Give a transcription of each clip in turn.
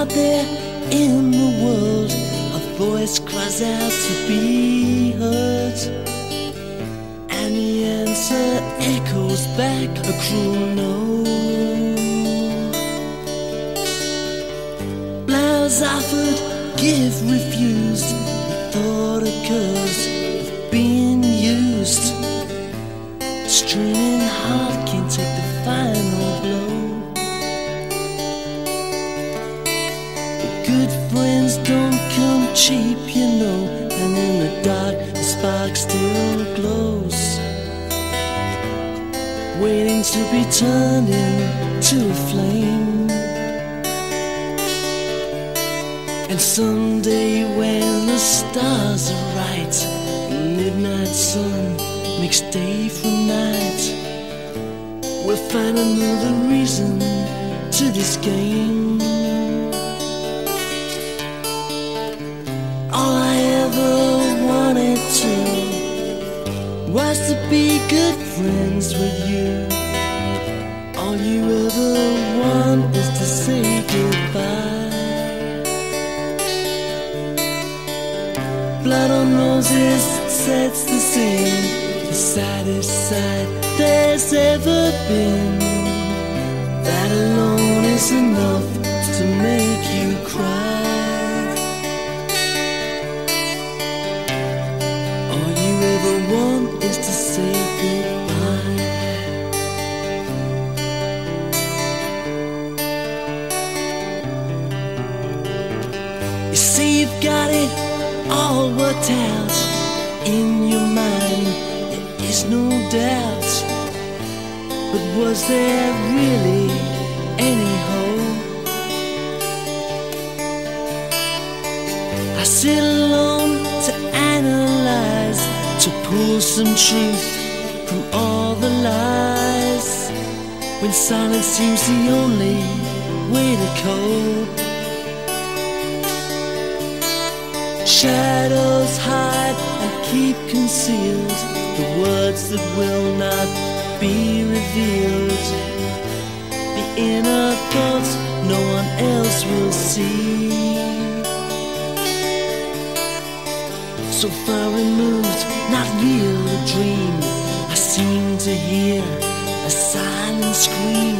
Out there in the world, a voice cries out to be heard. And the answer echoes back a cruel no. Flowers offered, give refused. The thought occurs cheap, you know. And in the dark, the spark still glows. Waiting to be turned into a flame. And someday when the stars are right, the midnight sun makes day from night, we'll find another reason to this game. Be good friends with you. All you ever want is to say goodbye. Blood on roses sets the scene. The saddest sight there's ever been. That alone is enough to make you cry. All you ever want You you've got it all worked out in your mind. There is no doubt. But was there really any hope? I sit alone to analyze, to pull some truth from all the lies. When silence seems the only way to cope. Shadows hide and keep concealed the words that will not be revealed. The inner thoughts no one else will see. So far removed, not real a dream. Seem to hear a silent scream.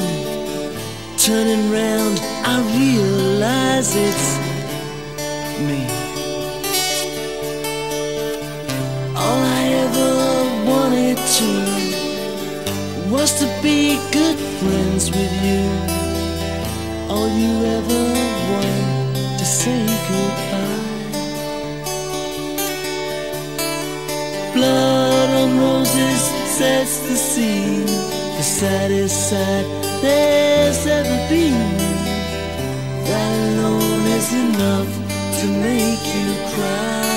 Turning round, I realize it's me. All I ever wanted to was to be good friends with you. All you ever want to say goodbye. Blood on roses sets the scene. The saddest sight there's ever been. That alone is enough to make you cry.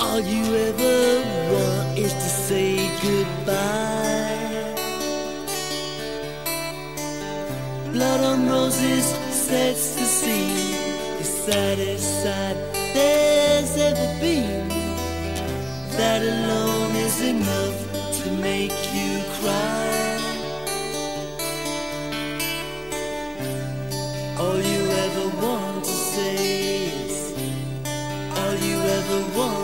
All you ever want is to say goodbye. Blood on roses sets the scene, the saddest sight there's ever been. That alone is enough to make you cry. All you ever want to say is, all you ever want.